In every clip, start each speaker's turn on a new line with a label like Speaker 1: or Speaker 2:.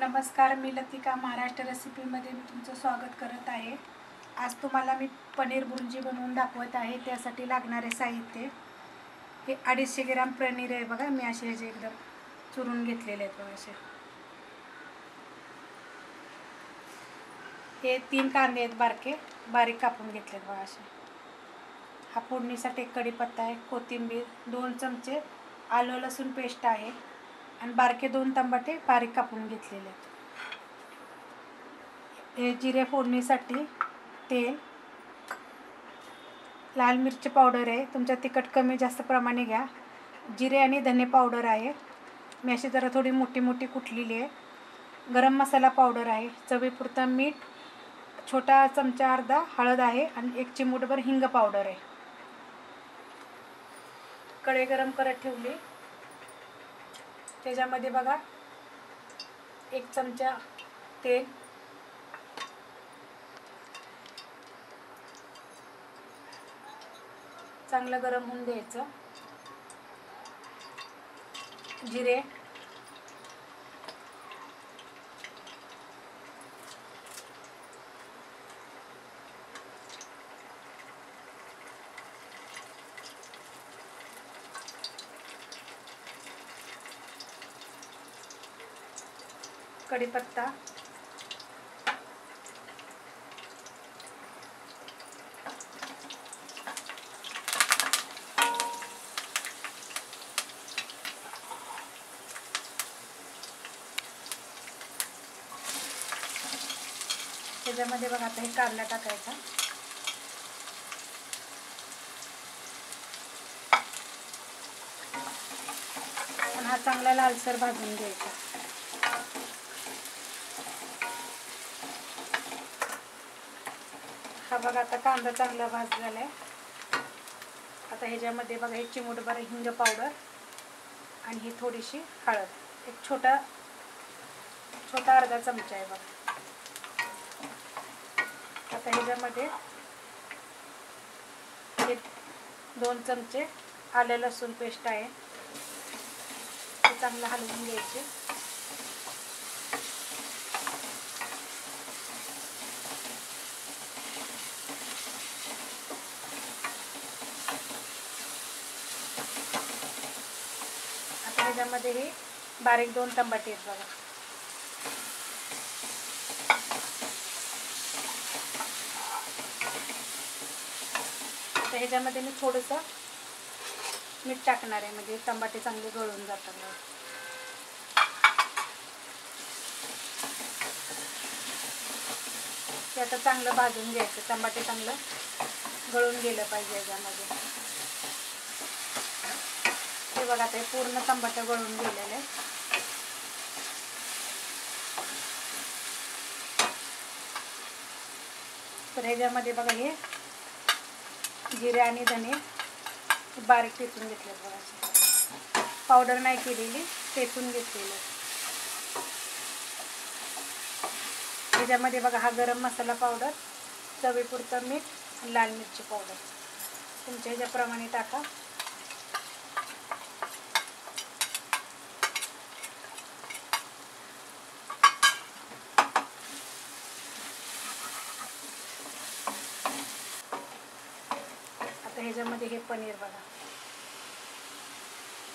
Speaker 1: नमस्कार मी लतिका महाराष्ट्र रेसिपीमध्ये मी तुमचं स्वागत करत आहे. आज तुम्हाला मी पनीर बुर्जी बनवून दाखवत आहे त्यासाठी लागणारे साहित्य. हे अडीचशे ग्राम पनीर आहे बघा मी असे ह्याचे एकदम चुरून घेतलेले आहेत बघा असे. हे तीन कांदे आहेत बारके बारीक कापून घेतलेत बघा असे. हा फोडणीसाठी एक कढीपत्ता आहे कोथिंबीर दोन चमचे आलं लसूण पेस्ट आहे. आणि बारके दोन तंबाटे बारीक कापून घेतलेले आहेत. हे जिरे फोडणीसाठी तेल लाल मिरची पावडर आहे. तुमच्या तिखट कमी जास्त प्रमाणे घ्या. जिरे आणि धने पावडर आहे. मी अशी जरा थोडी मोठी मोठी कुटलेली आहे. गरम मसाला पावडर आहे. चवीपुरता मीठ छोटा चमचा अर्धा हळद आहे आणि एक चिमूटभर हिंग पावडर आहे. कढई गरम करत ठेवली. त्याच्यामध्ये बघा एक चमचा तेल चांगलं गरम होऊन द्यायचं जिरे कढीपत्ता. त्याच्यामध्ये बघा आता हे कांदा टाकायचा. पण हा चांगला लालसर भाजून घ्यायचा. हा बघा आता कांदा चांगला भाजलेला आहे. आता ह्याच्यामध्ये बघा हे चिमूटभर हिंग पावडर आणि ही थोडीशी हळद. एक छोटा छोटा अर्धा चमचा आहे बघा. आता ह्याच्यामध्ये हे दोन चमचे आलं लसूण पेस्ट आहे. ते चांगलं हलवून घ्यायचे आता ह्याच्यामध्ये हे बारीक दोन टमाटे आहेत बघा. तर ह्याच्यामध्ये मी थोडंसं मीठ टाकणार आहे म्हणजे टमाटे चांगले गळून जातात. ते आता चांगलं भाजून घ्यायचं टमाटे चांगलं गळून गेलं पाहिजे याच्यामध्ये बघा ते पूर्ण टमाटे गळून गेलेले. तर ह्याच्यामध्ये बघा हे जिरे आणि धने बारीक पेचून घेतले बघा पावडर नाही केलेली पेचून घेतलेलं. ह्याच्यामध्ये बघा हा गरम मसाला पावडर चवीपुरतं मीठ लाल मिरची पावडर. तुमच्या ह्याच्याप्रमाणे टाका. ह्याच्यामध्ये हे पनीर बघा.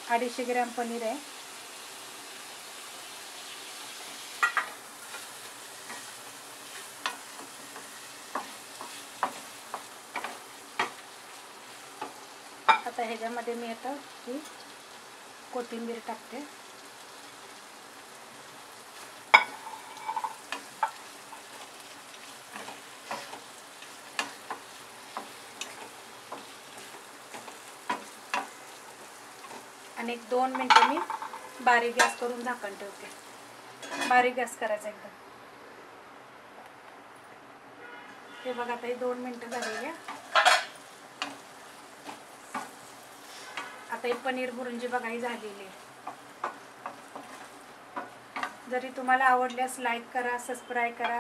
Speaker 1: अडीचशे ग्रॅम पनीर आहे. आता ह्याच्यामध्ये मी आता ही कोथिंबीर टाकते. आणि एक दोन मिनटं मी बारीक गॅस करून झाकण ठेवते. बारीक गॅस करायचा एकदम. हे बघा आता हे दोन मिनटं झालेली आहे. आता ही पनीर बुरुंजी बघा ही झालेली आहे. जरी तुम्हाला आवडल्यास लाईक करा सबस्क्राईब करा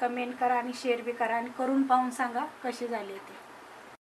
Speaker 1: कमेंट करा आणि शेअर बी करा आणि करून पाहून सांगा कशी झाली ती.